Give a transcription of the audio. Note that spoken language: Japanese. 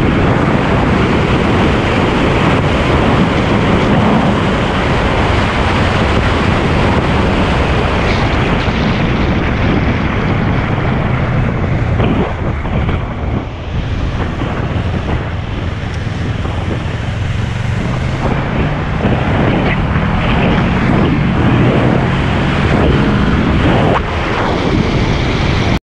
ああ。